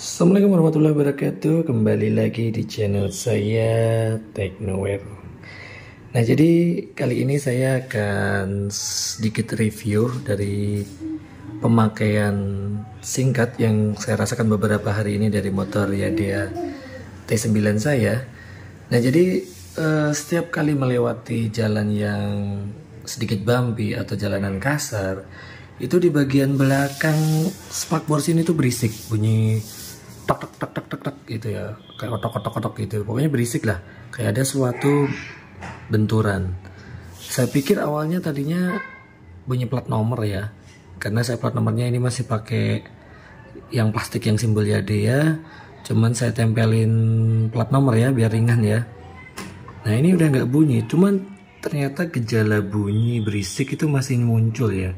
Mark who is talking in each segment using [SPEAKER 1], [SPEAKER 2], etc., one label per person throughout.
[SPEAKER 1] Assalamualaikum warahmatullahi wabarakatuh. Kembali lagi di channel saya Technoware Nah jadi kali ini saya akan sedikit review dari pemakaian singkat yang saya rasakan beberapa hari ini dari motor Yadea T9 saya. Nah jadi uh, setiap kali melewati jalan yang sedikit bumpy atau jalanan kasar itu di bagian belakang spakbor sini tuh berisik bunyi tok tok tok tok tok tok gitu ya. Kayak otok otok otok gitu. Pokoknya berisik lah. Kayak ada suatu benturan. Saya pikir awalnya tadinya bunyi plat nomor ya. Karena saya plat nomornya ini masih pakai yang plastik yang simbol ya cuman saya tempelin plat nomor ya biar ringan ya. Nah ini udah nggak bunyi. Cuman ternyata gejala bunyi berisik itu masih muncul ya.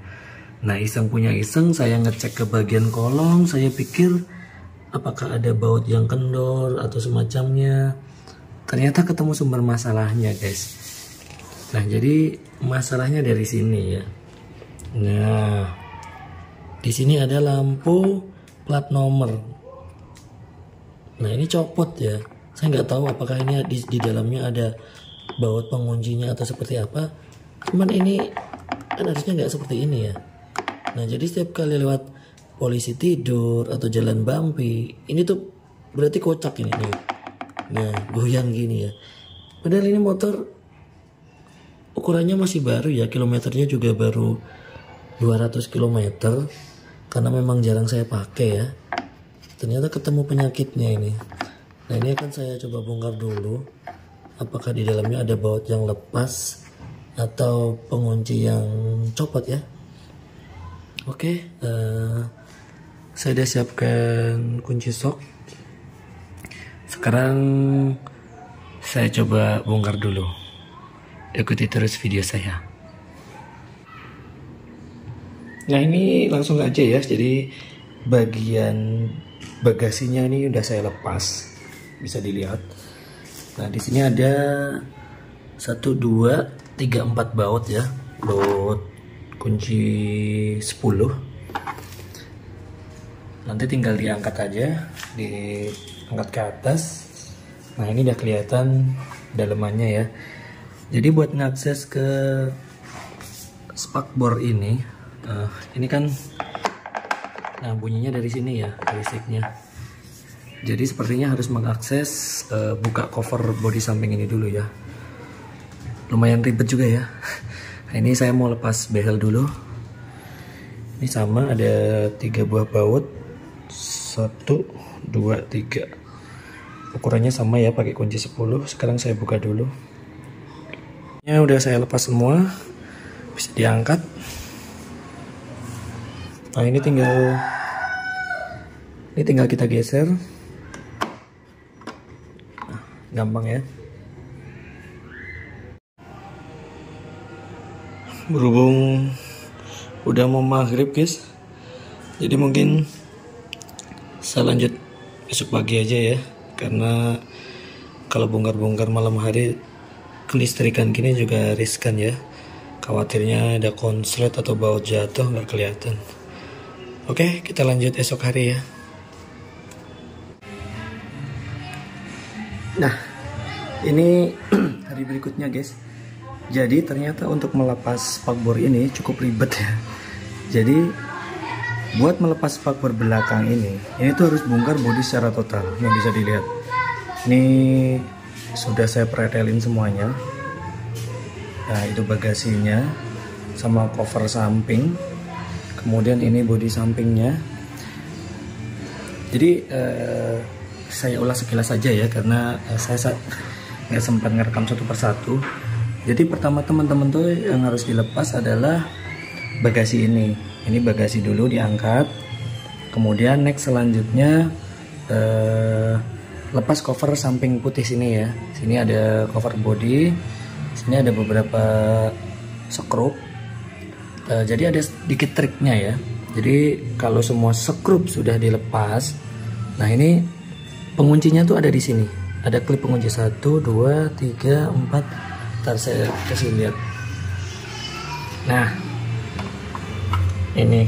[SPEAKER 1] Nah iseng punya iseng saya ngecek ke bagian kolong saya pikir apakah ada baut yang kendor atau semacamnya? Ternyata ketemu sumber masalahnya guys. Nah jadi masalahnya dari sini ya. Nah di sini ada lampu plat nomor. Nah ini copot ya. Saya nggak tahu apakah ini di, di dalamnya ada baut penguncinya atau seperti apa. Cuman ini kan harusnya nggak seperti ini ya. Nah jadi setiap kali lewat polisi tidur atau jalan bumpy ini tuh berarti kocak ini nih. Nah goyang gini ya. Padahal ini motor ukurannya masih baru ya kilometernya juga baru 200 km karena memang jarang saya pakai ya. Ternyata ketemu penyakitnya ini. Nah ini akan saya coba bongkar dulu apakah di dalamnya ada baut yang lepas atau pengunci yang copot ya. Oke okay, uh, eh, saya sudah siapkan kunci sok sekarang saya coba bongkar dulu. Ikuti terus video saya. Nah ini langsung aja ya. Jadi bagian bagasinya ini udah saya lepas. Bisa dilihat. Nah di sini ada satu dua tiga empat baut ya. Baut kunci 10 nanti tinggal diangkat aja diangkat ke atas. Nah ini udah kelihatan dalemannya ya. Jadi buat ngakses ke spakbor ini uh, ini kan nah bunyinya dari sini ya listriknya jadi sepertinya harus mengakses uh, buka cover body samping ini dulu ya. Lumayan ribet juga ya. Nah, ini saya mau lepas behel dulu. Ini sama ada tiga buah baut satu dua tiga. Ukurannya sama ya pakai kunci 10 sekarang saya buka dulu. Ya udah saya lepas semua. Bisa diangkat. Nah ini tinggal ini tinggal kita geser. Gampang ya. Berhubung udah mau maghrib guys. Jadi mungkin saya lanjut besok pagi aja ya karena kalau bongkar-bongkar malam hari kelistrikan gini juga riskan ya. Khawatirnya ada konslet atau baut jatuh nggak kelihatan. Oke kita lanjut esok hari ya. Nah ini hari berikutnya guys. Jadi ternyata untuk melepas spakbor ini cukup ribet ya. Jadi buat melepas spakbor belakang ini ini tuh harus bongkar bodi secara total yang bisa dilihat. Ini sudah saya pretelin semuanya. Nah itu bagasinya sama cover samping. Kemudian ini bodi sampingnya. Jadi eh, saya ulas sekilas saja ya karena eh, saya nggak sempat ngerekam satu persatu. Jadi pertama teman-teman tuh yang harus dilepas adalah bagasi ini ini bagasi dulu diangkat. Kemudian next selanjutnya eh, lepas cover samping putih sini ya. Sini ada cover body sini ada beberapa skrup eh, jadi ada sedikit triknya ya. Jadi kalau semua skrup sudah dilepas nah ini penguncinya tuh ada di sini. Ada klip pengunci 1 2 3 4 ntar saya kasih lihat. Nah ini.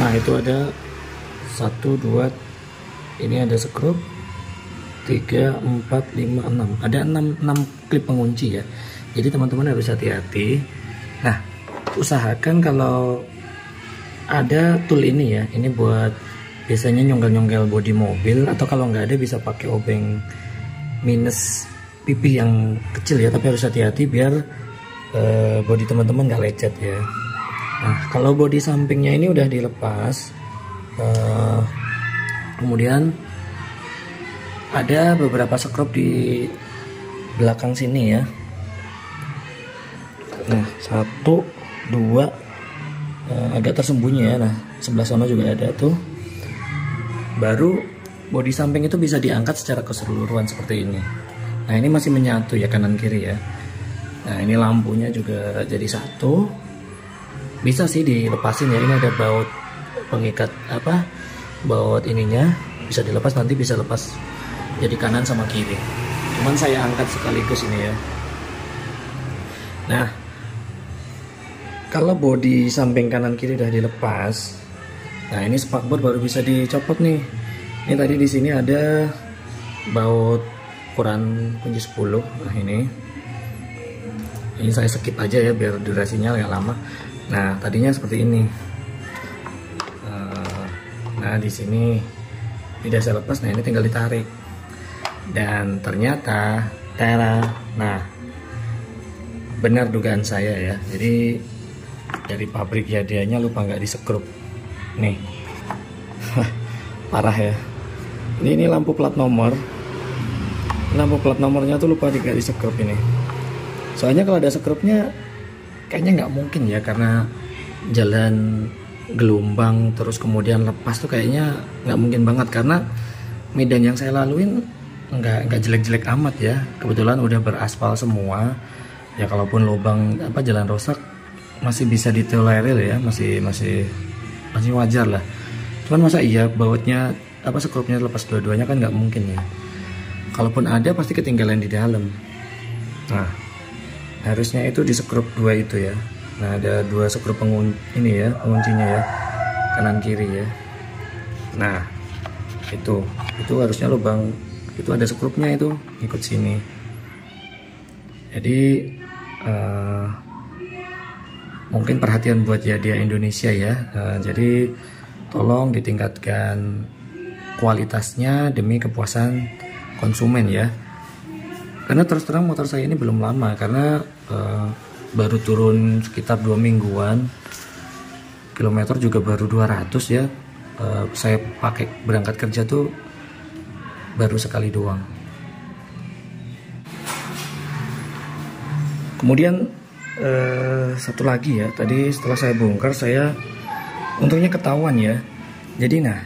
[SPEAKER 1] Nah itu ada satu dua ini ada skrup 3 4 5 6 ada 6 6 klip pengunci ya. Jadi teman-teman harus hati-hati. Nah usahakan kalau ada tool ini ya ini buat biasanya nyongkel-nyongkel bodi mobil atau kalau nggak ada bisa pakai obeng minus pipi yang kecil ya tapi harus hati-hati biar uh, bodi teman-teman nggak lecet ya. Nah kalau bodi sampingnya ini udah dilepas uh, kemudian ada beberapa skrup di belakang sini ya. Nah satu dua uh, agak tersembunyi ya. Nah sebelah sana juga ada tuh. Baru bodi samping itu bisa diangkat secara keseluruhan seperti ini. Nah ini masih menyatu ya kanan kiri ya nah ini lampunya juga jadi satu. Bisa sih dilepasin ya ini ada baut pengikat apa baut ininya. Bisa dilepas nanti bisa lepas jadi kanan sama kiri. Cuman saya angkat sekaligus ini ya. Nah kalau bodi samping kanan kiri udah dilepas nah ini spakbor baru bisa dicopot nih. Ini tadi di sini ada baut ukuran kunci 10 nah ini ini saya skip aja ya biar durasinya agak lama. Nah tadinya seperti ini. Eh, nah di sini tidak saya lepas. Nah ini tinggal ditarik. Dan ternyata Tera nah benar dugaan saya ya. Jadi dari pabrik ya dianya lupa nggak disekrup nih. Parah ya. Ini, ini lampu plat nomor. Lampu plat nomornya tuh lupa tidak disekrup ini soalnya kalau ada sekrupnya kayaknya nggak mungkin ya karena jalan gelombang terus kemudian lepas tuh kayaknya nggak mungkin banget. Karena medan yang saya laluin nggak nggak jelek-jelek amat ya. Kebetulan udah beraspal semua. Ya kalaupun lubang apa jalan rusak masih bisa ditolerir ya. Masih masih masih wajar lah. Cuman masa iya bautnya apa skrupnya lepas dua-duanya kan nggak mungkin ya. Kalaupun ada pasti ketinggalan di dalam. Nah harusnya itu di skrup dua itu ya. Nah ada dua skrup pengun ini ya penguncinya ya kanan kiri ya. Nah itu itu harusnya lubang itu ada sekrupnya itu ikut sini. Jadi uh, mungkin perhatian buat ya dia Indonesia ya. Uh, jadi tolong ditingkatkan kualitasnya demi kepuasan konsumen ya karena terus terang motor saya ini belum lama karena uh, baru turun sekitar dua mingguan kilometer juga baru 200 ya uh, saya pakai berangkat kerja tuh baru sekali doang. Kemudian eh, satu lagi ya, tadi setelah saya bongkar saya untungnya ketahuan ya. Jadi nah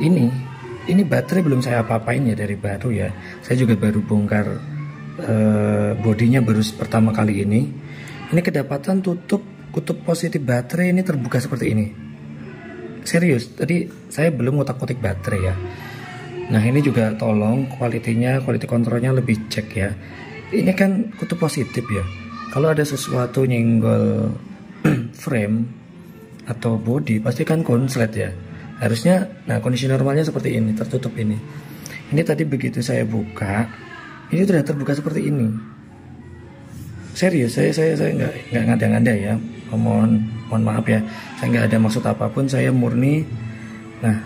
[SPEAKER 1] ini ini baterai belum saya apa-apain ya dari baru ya. Saya juga baru bongkar eh, bodinya baru pertama kali ini. Ini kedapatan tutup kutub positif baterai ini terbuka seperti ini. Serius, tadi saya belum ngotak-ngotik baterai ya. Nah ini juga tolong kualitinya, quality kontrolnya lebih cek ya. Ini kan kutub positif ya. Kalau ada sesuatu nyenggol frame atau body pasti kan konslet ya. Harusnya, nah kondisi normalnya seperti ini, tertutup ini. Ini tadi begitu saya buka, ini sudah terbuka seperti ini. Serius, saya saya saya nggak nggak ngada-ngada ya. Mohon mohon maaf ya, saya nggak ada maksud apa pun. Saya murni. Nah,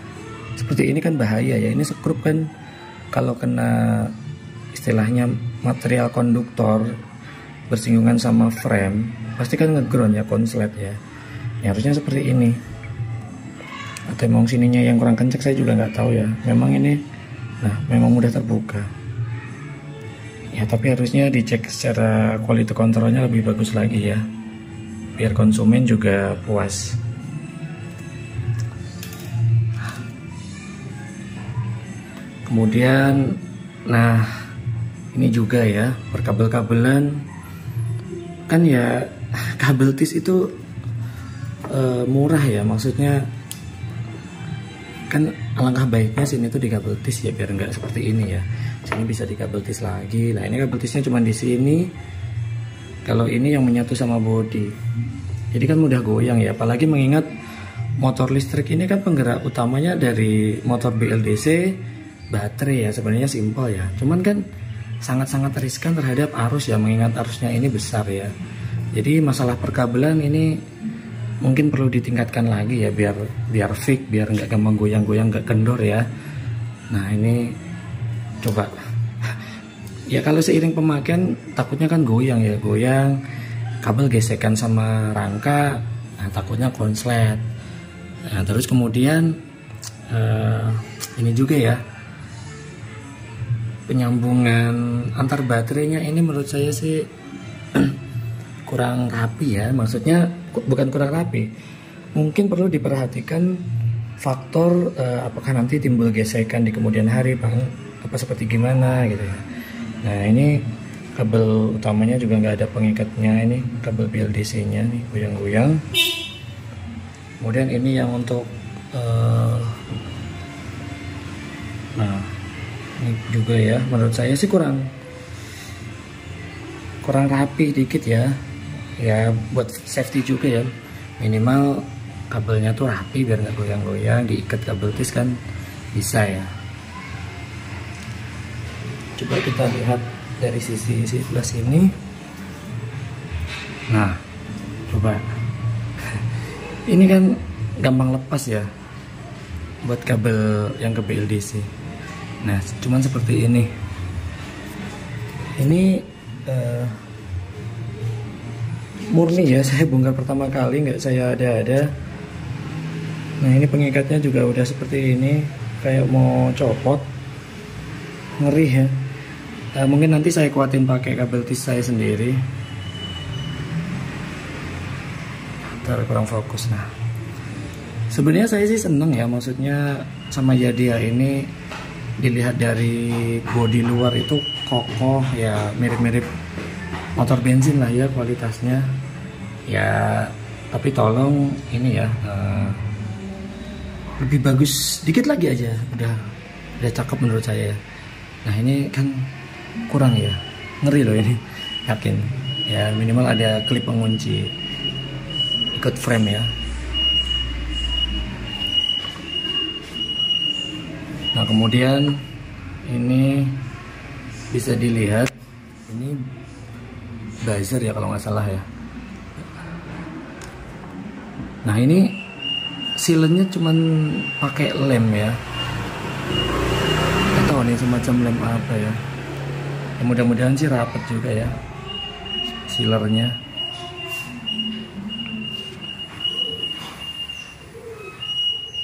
[SPEAKER 1] seperti ini kan bahaya ya ini skrup kan kalau kena istilahnya material konduktor bersinggungan sama frame pasti kan ngeground ya konslet ya. ya harusnya seperti ini atau emang sininya yang kurang kencang saya juga nggak tahu ya. Memang ini nah memang mudah terbuka. Ya tapi harusnya dicek secara quality kontrolnya lebih bagus lagi ya. Biar konsumen juga puas. Kemudian nah ini juga ya perkabel-kabelan kan ya kabel tis itu e, murah ya maksudnya kan alangkah baiknya sini tuh di kabel tis ya biar nggak seperti ini ya. Sini bisa di kabel tis lagi. Nah ini kabel tisnya cuma di sini. Kalau ini yang menyatu sama body jadi kan mudah goyang ya apalagi mengingat motor listrik ini kan penggerak utamanya dari motor BLDC baterai ya sebenarnya simpel ya. Cuman kan sangat-sangat riskan terhadap arus ya mengingat arusnya ini besar ya. Jadi masalah perkabelan ini mungkin perlu ditingkatkan lagi ya biar biar fix biar nggak gampang goyang-goyang nggak kendor ya. Nah ini coba. Ya kalau seiring pemakaian takutnya kan goyang ya goyang. Kabel gesekan sama rangka nah takutnya konslet. Nah, terus kemudian uh, ini juga ya. Penyambungan antar baterainya ini menurut saya sih kurang rapi ya. Maksudnya bukan kurang rapi, mungkin perlu diperhatikan faktor uh, apakah nanti timbul gesekan di kemudian hari, bang, apa seperti gimana gitu ya. Nah ini kabel utamanya juga nggak ada pengikatnya ini kabel BLDC-nya nih goyang-goyang. Kemudian ini yang untuk uh, nah ini juga ya. Menurut saya sih kurang kurang rapi dikit ya ya buat safety juga ya. Minimal kabelnya tuh rapi biar nggak goyang-goyang diikat kabel tis kan bisa ya. Coba kita lihat dari sisi sebelah sini nah coba. Ini kan gampang lepas ya buat kabel yang ke BLDC nah cuman seperti ini. Ini uh, murni ya saya bongkar pertama kali nggak saya ada-ada. Nah ini pengikatnya juga udah seperti ini kayak mau copot ngeri ya. Uh, mungkin nanti saya kuatin pakai kabel tis saya sendiri. Ntar kurang fokus nah. Sebenarnya saya sih seneng ya maksudnya sama Yadia ini dilihat dari bodi luar itu kokoh ya mirip-mirip motor bensin lah ya kualitasnya ya tapi tolong ini ya uh, lebih bagus dikit lagi aja. Udah udah cakep menurut saya nah ini kan kurang ya. Ngeri loh ini. Yakin. Ya minimal ada klip pengunci. Ikut frame ya. Nah kemudian ini bisa dilihat. Ini buzzer ya kalau nggak salah ya nah ini silennya cuman pakai lem ya. Atau nih semacam lem apa ya, ya mudah-mudahan sih rapat juga ya sealernya.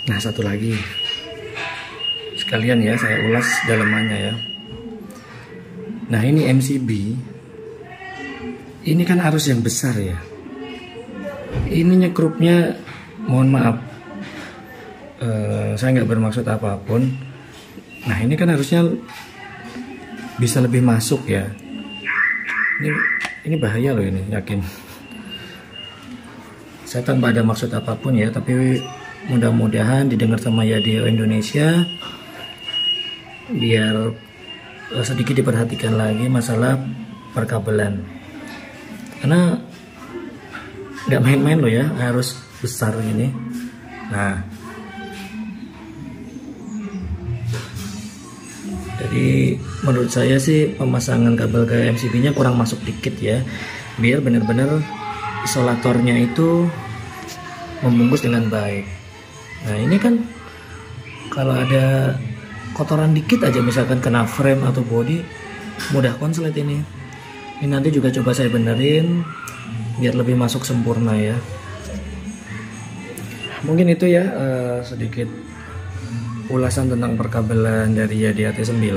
[SPEAKER 1] Nah satu lagi. Sekalian ya saya ulas dalamannya ya. Nah ini MCB ini kan arus yang besar ya. Ini nyekrupnya mohon maaf uh, saya nggak bermaksud apa pun. Nah ini kan harusnya bisa lebih masuk ya. Ini ini bahaya loh ini yakin. Saya tanpa ada maksud apa pun ya, tapi mudah-mudahan didengar sama Yadio Indonesia biar eh, sedikit diperhatikan lagi masalah perkabelan karena nggak main-main loh ya harus besar ini nah. Jadi menurut saya sih pemasangan kabel ke MCB nya kurang masuk dikit ya. Biar benar-benar isolatornya itu membungkus dengan baik. Nah ini kan kalau ada kotoran dikit aja misalkan kena frame atau body mudah konslet ini. Ini nanti juga coba saya benerin biar lebih masuk sempurna ya. Mungkin itu ya uh, sedikit ulasan tentang perkabelan dari Yadi AT9.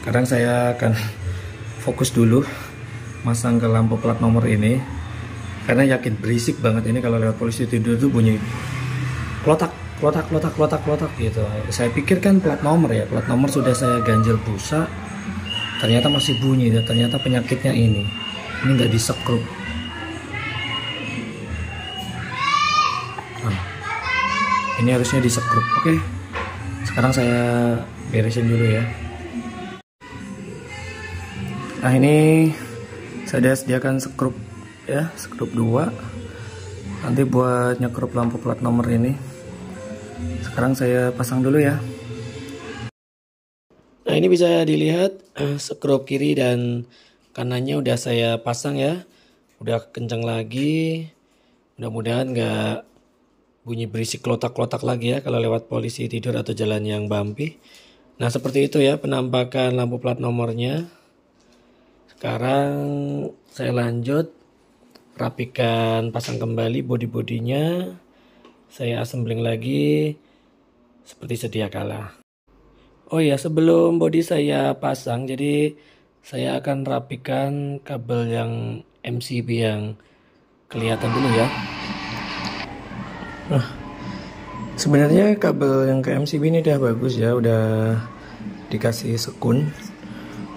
[SPEAKER 1] Sekarang saya akan fokus dulu masang ke lampu plat nomor ini karena yakin berisik banget ini kalau lewat polisi tidur tuh bunyi klotak klotak klotak klotak klotak gitu saya pikir kan plat nomor ya plat nomor sudah saya ganjel busa ternyata masih bunyi dan ternyata penyakitnya ini ini nggak disekrup ini harusnya disekrup oke. Sekarang saya beresin dulu ya. Nah ini saya sediakan skrup ya skrup 2 nanti buat nyekrup lampu plat nomor ini. Sekarang saya pasang dulu ya. Nah ini bisa dilihat uh, skrup kiri dan kanannya udah saya pasang ya. Udah kencang lagi. Mudah-mudahan nggak bunyi berisik klotak-klotak lagi ya kalau lewat polisi tidur atau jalan yang bumpy. Nah seperti itu ya penampakan lampu plat nomornya. Sekarang saya lanjut rapikan pasang kembali body-bodinya saya assembling lagi seperti sedia kala. Oh ya sebelum body saya pasang jadi saya akan rapikan kabel yang MCB yang kelihatan dulu ya nah sebenarnya kabel yang ke MCB ini udah bagus ya udah dikasih sekun.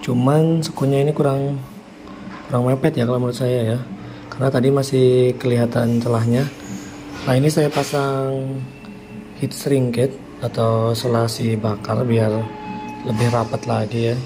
[SPEAKER 1] Cuman sekunnya ini kurang kurang mepet ya kalau menurut saya ya. Karena tadi masih kelihatan celahnya. Nah ini saya pasang heat shrink kit atau selasi bakar biar lebih rapat lagi ya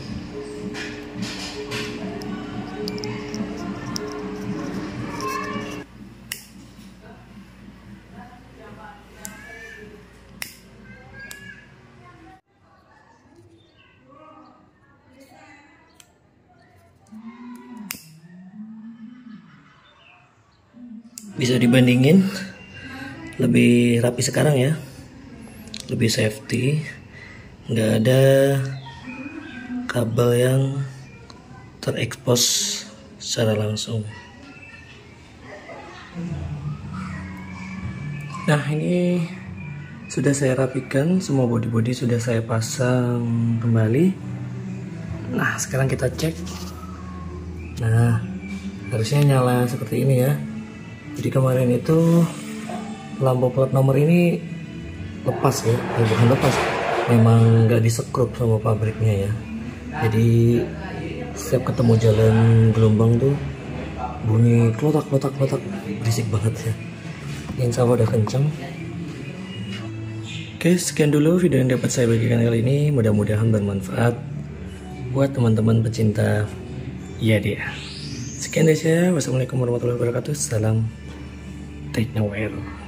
[SPEAKER 1] bisa dibandingin lebih rapi sekarang ya. Lebih safety. Nggak ada kabel yang terekspos secara langsung. Nah ini sudah saya rapikan. Semua body-body sudah saya pasang kembali. Nah sekarang kita cek. Nah harusnya nyala seperti ini ya jadi kemarin itu lampu plat nomor ini lepas ya eh, bukan lepas. Memang nggak disekrup sama pabriknya ya. Jadi setiap ketemu jalan gelombang tuh bunyi klotak klotak klotak. Berisik banget ya. Insya Allah udah kenceng. Oke sekian dulu video yang dapat saya bagikan kali ini. Mudah-mudahan bermanfaat buat teman-teman pecinta. Ya dia. Sekian dari saya. Wassalamualaikum warahmatullahi wabarakatuh. Salam Take na wire.